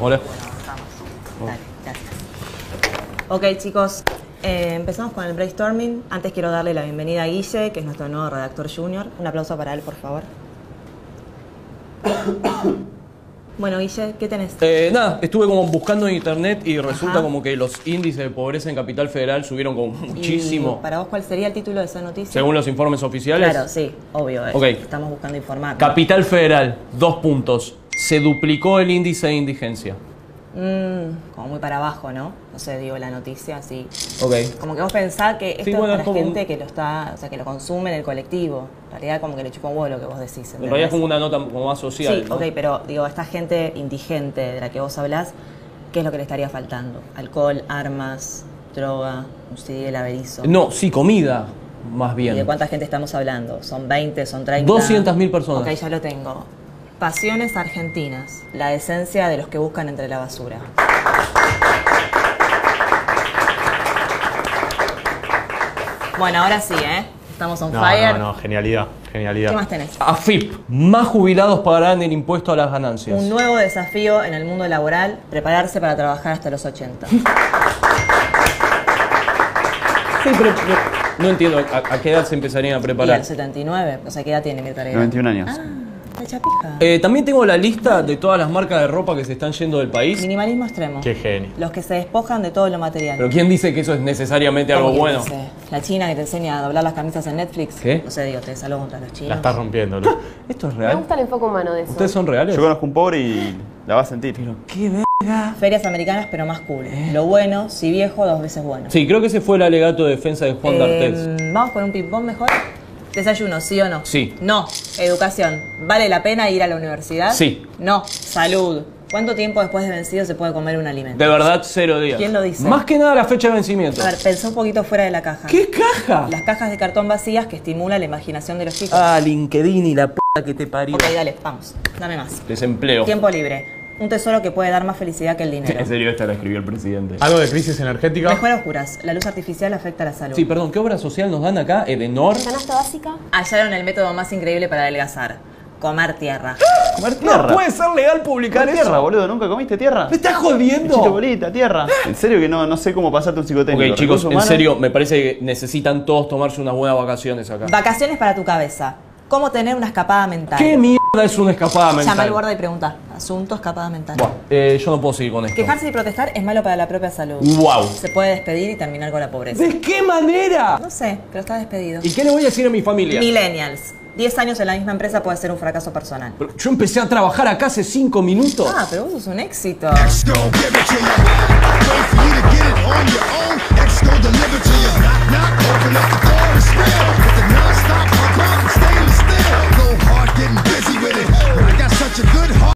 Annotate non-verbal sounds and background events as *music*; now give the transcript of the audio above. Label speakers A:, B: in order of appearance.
A: Hola.
B: Dale, gracias. Ok, chicos, eh, empezamos con el brainstorming. Antes quiero darle la bienvenida a Guille, que es nuestro nuevo redactor junior. Un aplauso para él, por favor. Bueno, Guille, ¿qué tenés?
A: Eh, nada, estuve como buscando en internet y resulta
B: Ajá.
A: como que los índices de pobreza en Capital Federal subieron como
B: Y
A: muchísimo.
B: ¿Para vos cuál sería el título de esa noticia?
A: Según los informes oficiales.
B: Claro, sí, obvio. eh. Estamos buscando informar. ¿no?
A: Capital Federal, dos puntos. Se duplicó el índice de indigencia.
B: Mm, como muy para abajo, ¿no? No sé, digo la noticia así.
A: Ok.
B: Como que vos pensás que esto
A: Sí,
B: es para
A: es
B: gente
A: un-
B: que lo está, o sea, que lo consume en el colectivo. En realidad como que le chupa un huevo lo que vos decís.
A: En
B: ¿entendés?
A: realidad es como una nota como más social.
B: Sí,
A: ¿no?
B: ok, pero digo, esta gente indigente de la que vos hablás, ¿qué es lo que le estaría faltando? Alcohol, armas, droga, un CD del averizo.
A: No, sí, comida, más
B: ¿Y de
A: bien.
B: cuánta gente estamos hablando? ¿Son 20, son 30?
A: 200.000 personas.
B: Ok, ya lo tengo. Pasiones argentinas, la decencia de los que buscan entre la basura. Bueno, ahora sí, ¿eh? Estamos on
C: No,
B: fire.
C: no, no, genialidad, genialidad.
B: ¿Qué más tenés?
A: AFIP, más jubilados pagarán el impuesto a las ganancias.
B: Un nuevo desafío en el mundo laboral, prepararse para trabajar hasta los 80. *laughs*
A: Sí, pero, pero no entiendo a, a qué edad se empezarían a
B: Y
A: preparar.
B: al 79, o sea, ¿qué edad tiene Mirta Legrand?
D: 91 años.
B: Ah, chapija.
A: Eh, también tengo la lista de todas las marcas de ropa que se están yendo del país.
B: Minimalismo extremo.
C: Qué genio.
B: Los que se despojan de todo lo material.
A: Pero ¿quién dice que eso es necesariamente
B: ¿Cómo
A: algo bueno?
B: no? La china que te enseña a doblar las camisas en Netflix.
A: ¿Qué?
B: No sé, digo, te salvo contra los chinos.
C: La estás rompiendo, Lu.
A: ¿Esto es
E: Me
A: real?
E: gusta el enfoque humano de eso.
A: ¿Ustedes son reales?
D: Yo conozco un pobre y la va a sentir.
A: ¿Qué ve?
B: Ferias americanas, pero más cool. Lo bueno, si viejo, dos veces bueno.
A: Sí, creo que ese fue el alegato de defensa de Juan
B: Eh,
A: D'Artés.
B: Vamos con un ping-pong mejor. Desayuno, ¿sí o no?
A: Sí.
B: No. Educación. ¿Vale la pena ir a la universidad?
A: Sí.
B: No. Salud. ¿Cuánto tiempo después de vencido se puede comer un alimento?
A: De verdad, cero días.
B: ¿Quién lo dice?
A: Más que nada la fecha de vencimiento.
B: A ver, pensá un poquito fuera de la caja.
A: ¿Qué caja?
B: Las cajas de cartón vacías que estimulan la imaginación de los chicos.
A: Ah, LinkedIn y la p que te parió.
B: Ok, dale, vamos. Dame más.
A: Desempleo.
B: Tiempo libre. Un tesoro que puede dar más felicidad que el dinero.
A: En serio, esta la escribió el presidente.
C: ¿Algo de crisis energética?
B: Mejor a oscuras. La luz artificial afecta a la salud.
A: Sí, perdón, ¿qué obra social nos dan acá? Edenor.
E: ¿Canasta básica?
B: Hallaron el método más increíble para adelgazar. Comer tierra.
D: Comer tierra.
A: No puede ser legal publicar eso.
D: tierra, boludo. ¿Nunca comiste tierra?
A: ¿Me estás
D: Chito
A: jodiendo?
D: bolita, tierra. En serio que no, no sé cómo pasarte un psicotécnico.
A: Ok, chicos, en serio, me parece que necesitan todos tomarse unas buenas vacaciones acá.
B: Vacaciones para tu cabeza. ¿Cómo tener una escapada mental?
A: ¿Qué mierda es una escapada mental?
B: Llama al guarda y pregunta. Asunto escapada mental.
A: Buah, eh, yo no puedo seguir con esto.
B: Quejarse y protestar es malo para la propia salud.
A: Wow.
B: Se puede despedir y terminar con la pobreza.
A: ¿De qué manera?
B: No sé, pero está despedido.
A: ¿Y qué le voy a decir a mi familia?
B: Millennials. 10 años en la misma empresa puede ser un fracaso personal.
A: Pero yo empecé a trabajar acá hace cinco minutos.
B: Ah, pero vos sos un éxito.